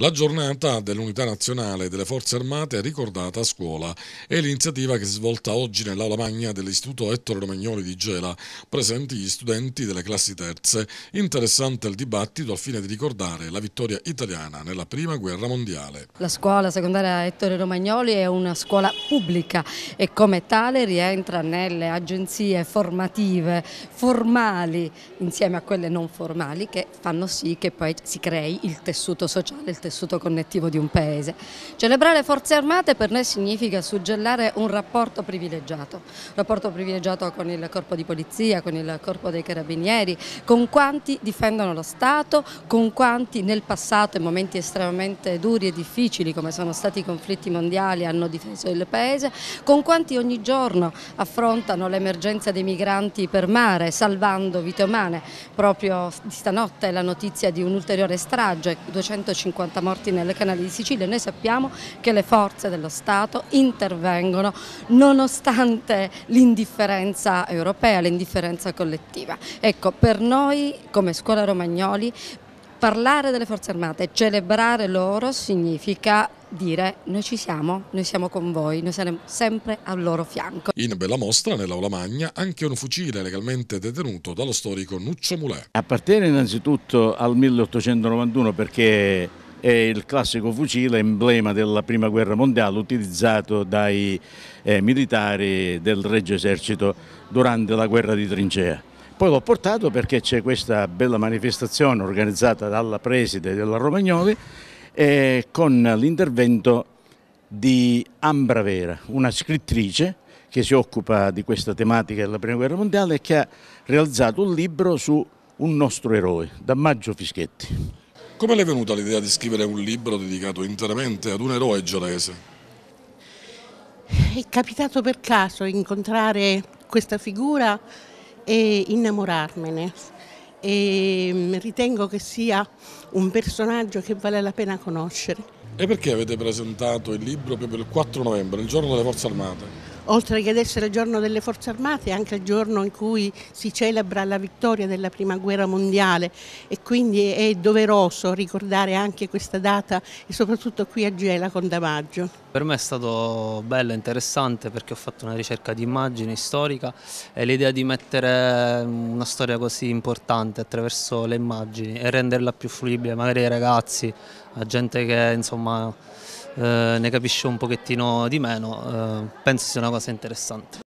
La giornata dell'unità nazionale delle forze armate è ricordata a scuola. È l'iniziativa che si è svolta oggi nell'aula magna dell'istituto Ettore Romagnoli di Gela, presenti gli studenti delle classi terze. Interessante il dibattito al fine di ricordare la vittoria italiana nella prima guerra mondiale. La scuola secondaria Ettore Romagnoli è una scuola pubblica e come tale rientra nelle agenzie formative formali insieme a quelle non formali che fanno sì che poi si crei il tessuto sociale, il tessuto tessuto connettivo di un paese. Celebrare le forze armate per noi significa suggellare un rapporto privilegiato, rapporto privilegiato con il corpo di polizia, con il corpo dei carabinieri, con quanti difendono lo Stato, con quanti nel passato in momenti estremamente duri e difficili come sono stati i conflitti mondiali hanno difeso il paese, con quanti ogni giorno affrontano l'emergenza dei migranti per mare salvando vite umane. Proprio stanotte la notizia di un'ulteriore strage, 250 40 morti nelle canali di Sicilia. Noi sappiamo che le forze dello Stato intervengono nonostante l'indifferenza europea, l'indifferenza collettiva. Ecco, per noi come Scuola Romagnoli parlare delle forze armate, celebrare loro significa dire noi ci siamo, noi siamo con voi, noi saremo sempre al loro fianco. In bella mostra nell'aula magna anche un fucile legalmente detenuto dallo storico Nuccio Mulè. Appartiene innanzitutto al 1891 perché è il classico fucile emblema della prima guerra mondiale utilizzato dai eh, militari del Regio Esercito durante la guerra di trincea. Poi l'ho portato perché c'è questa bella manifestazione organizzata dalla preside della Romagnoli eh, con l'intervento di Ambra Vera, una scrittrice che si occupa di questa tematica della prima guerra mondiale e che ha realizzato un libro su un nostro eroe, Dammaggio Fischetti. Come le è venuta l'idea di scrivere un libro dedicato interamente ad un eroe gelese? È capitato per caso incontrare questa figura e innamorarmene e mm, ritengo che sia un personaggio che vale la pena conoscere. E perché avete presentato il libro proprio il 4 novembre, il giorno delle forze armate? Oltre che ad essere il giorno delle forze armate, è anche il giorno in cui si celebra la vittoria della prima guerra mondiale e quindi è doveroso ricordare anche questa data e soprattutto qui a Gela con Damaggio. Per me è stato bello interessante perché ho fatto una ricerca di immagini storica e l'idea di mettere una storia così importante attraverso le immagini e renderla più fruibile magari ai ragazzi, a gente che insomma ne capisce un pochettino di meno, eh, penso sia una cosa interessante.